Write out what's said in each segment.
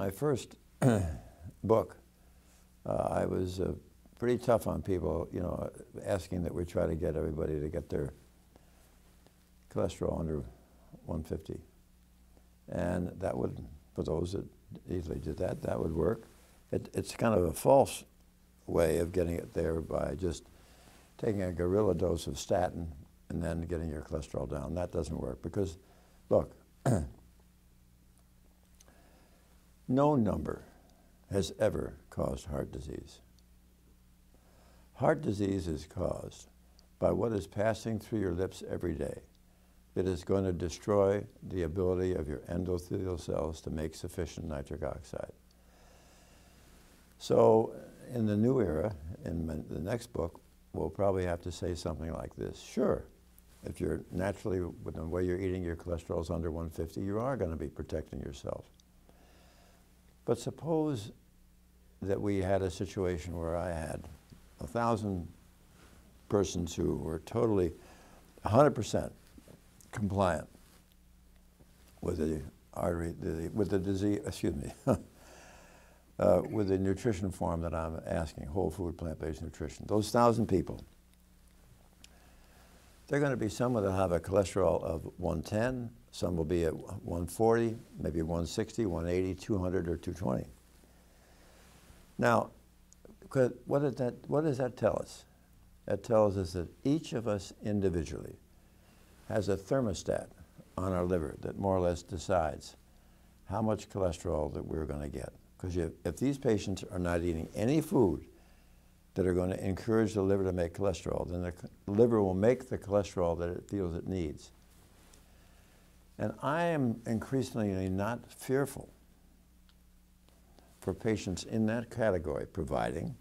my first book, uh, I was uh, pretty tough on people, you know, asking that we try to get everybody to get their cholesterol under 150. And that would, for those that easily did that, that would work. It, it's kind of a false way of getting it there by just taking a gorilla dose of statin and then getting your cholesterol down. That doesn't work because, look, no number has ever caused heart disease. Heart disease is caused by what is passing through your lips every day. It is going to destroy the ability of your endothelial cells to make sufficient nitric oxide. So in the new era, in the next book, we'll probably have to say something like this. Sure, if you're naturally, with the way you're eating, your cholesterol is under 150, you are going to be protecting yourself. But suppose that we had a situation where I had a thousand persons who were totally 100% compliant with the artery, the, with the disease, excuse me, uh, with the nutrition form that I'm asking, whole food, plant-based nutrition. Those thousand people, they're going to be some that have a cholesterol of 110, some will be at 140, maybe 160, 180, 200, or 220. Now, what, did that, what does that tell us? That tells us that each of us individually has a thermostat on our liver that more or less decides how much cholesterol that we're going to get. Because if these patients are not eating any food that are going to encourage the liver to make cholesterol, then the liver will make the cholesterol that it feels it needs. And I am increasingly not fearful for patients in that category, providing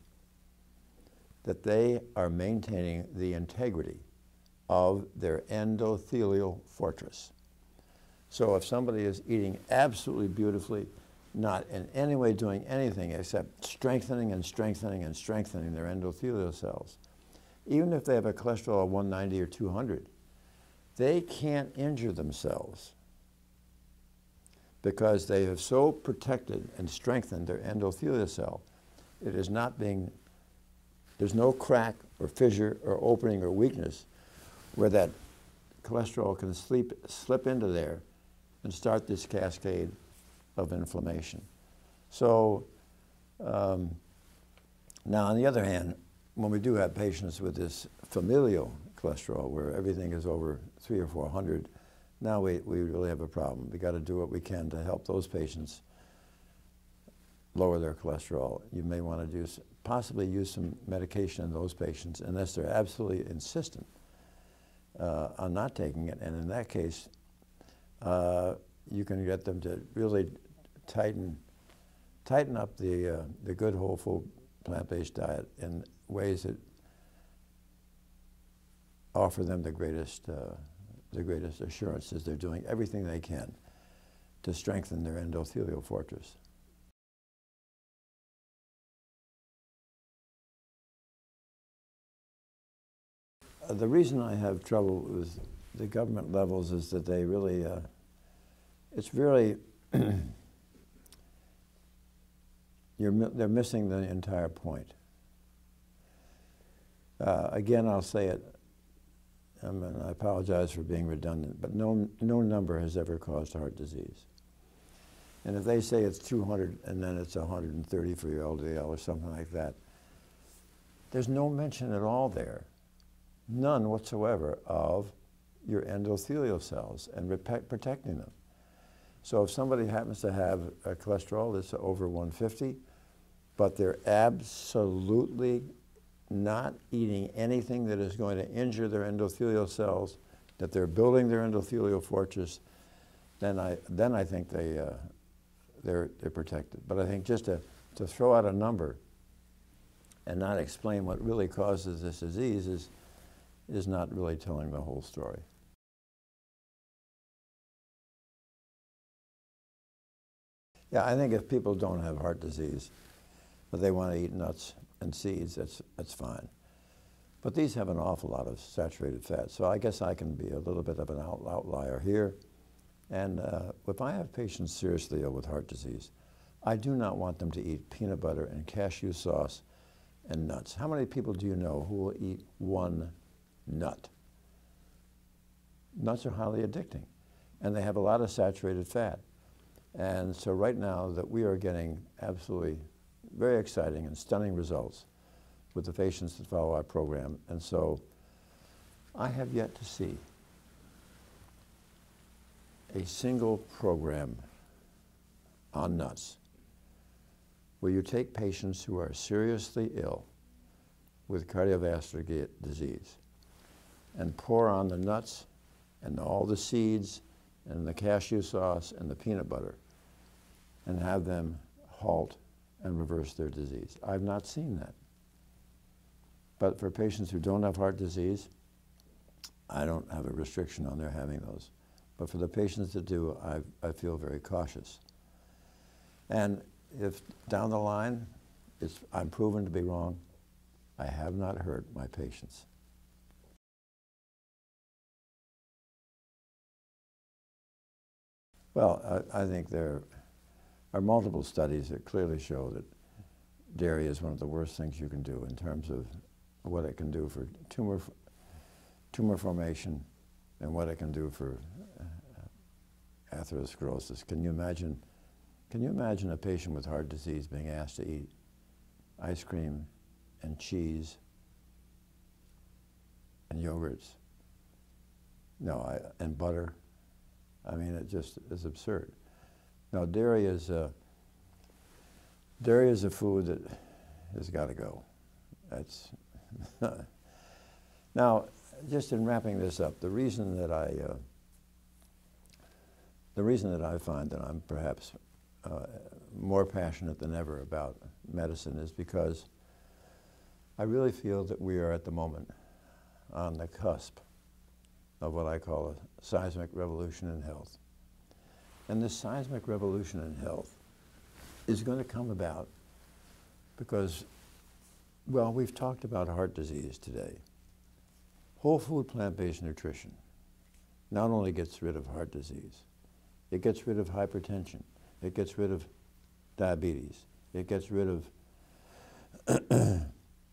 that they are maintaining the integrity of their endothelial fortress. So if somebody is eating absolutely beautifully, not in any way doing anything except strengthening and strengthening and strengthening their endothelial cells, even if they have a cholesterol of 190 or 200, they can't injure themselves because they have so protected and strengthened their endothelial cell. It is not being, there's no crack or fissure or opening or weakness where that cholesterol can sleep, slip into there and start this cascade of inflammation. So um, now on the other hand, when we do have patients with this familial cholesterol where everything is over three or 400, now we, we really have a problem. We got to do what we can to help those patients lower their cholesterol. You may want to do, possibly use some medication in those patients unless they're absolutely insistent uh, on not taking it. And in that case, uh, you can get them to really tighten, tighten up the, uh, the good whole food plant-based diet in ways that offer them the greatest, uh, the greatest assurances they're doing everything they can to strengthen their endothelial fortress. Uh, the reason I have trouble with the government levels is that they really, uh, it's really, you're, they're missing the entire point. Uh, again, I'll say it, and I apologize for being redundant, but no, no number has ever caused heart disease. And if they say it's 200 and then it's 130 for your LDL or something like that, there's no mention at all there none whatsoever of your endothelial cells and protecting them. So if somebody happens to have a cholesterol that's over 150, but they're absolutely not eating anything that is going to injure their endothelial cells, that they're building their endothelial fortress, then I, then I think they, uh, they're, they're protected. But I think just to, to throw out a number and not explain what really causes this disease is, is not really telling the whole story. Yeah, I think if people don't have heart disease, but they want to eat nuts and seeds, that's, that's fine. But these have an awful lot of saturated fat, so I guess I can be a little bit of an outlier here. And uh, if I have patients seriously ill with heart disease, I do not want them to eat peanut butter and cashew sauce and nuts. How many people do you know who will eat one nut? Nuts are highly addicting, and they have a lot of saturated fat. And so right now that we are getting absolutely very exciting and stunning results with the patients that follow our program. And so I have yet to see a single program on nuts where you take patients who are seriously ill with cardiovascular disease and pour on the nuts and all the seeds and the cashew sauce and the peanut butter and have them halt and reverse their disease. I've not seen that. But for patients who don't have heart disease, I don't have a restriction on their having those. But for the patients that do, I, I feel very cautious. And if down the line it's, I'm proven to be wrong, I have not hurt my patients. Well, I, I, think there are multiple studies that clearly show that dairy is one of the worst things you can do in terms of what it can do for tumor, tumor formation and what it can do for uh, atherosclerosis. Can you imagine can you imagine a patient with heart disease being asked to eat ice cream and cheese and yogurts? No, I, and butter. I mean, it just is absurd. Now, dairy is a, dairy is a food that has got to go. That's now, just in wrapping this up, the reason that I, uh, the reason that I find that I'm perhaps uh, more passionate than ever about medicine is because I really feel that we are at the moment on the cusp of what I call a seismic revolution in health. And this seismic revolution in health is going to come about because, well, we've talked about heart disease today. Whole food plant-based nutrition not only gets rid of heart disease, it gets rid of hypertension, it gets rid of diabetes. It gets rid of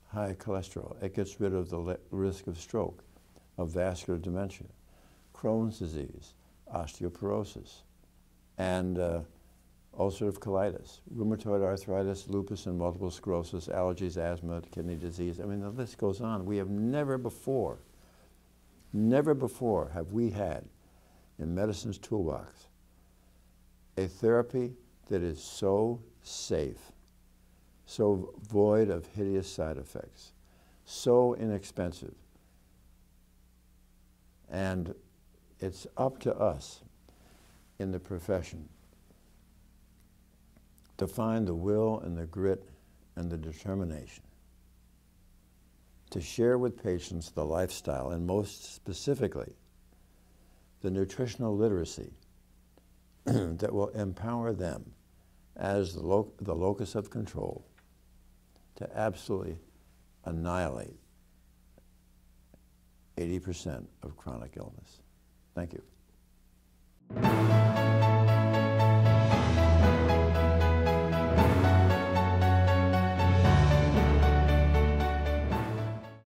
high cholesterol. It gets rid of the risk of stroke, of vascular dementia, Crohn's disease, osteoporosis, and uh, ulcerative colitis, rheumatoid arthritis, lupus and multiple sclerosis, allergies, asthma, kidney disease. I mean, the list goes on. We have never before, never before have we had in medicine's toolbox a therapy that is so safe, so void of hideous side effects, so inexpensive. And it's up to us in the profession to find the will and the grit and the determination to share with patients the lifestyle and most specifically the nutritional literacy that will empower them as the, lo the locus of control to absolutely annihilate 80% of chronic illness. Thank you. Música